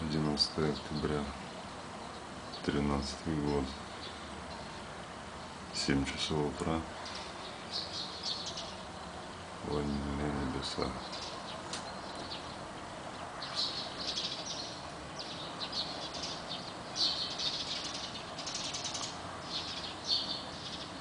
11 октября 13 год 7 часов утра ванильные небеса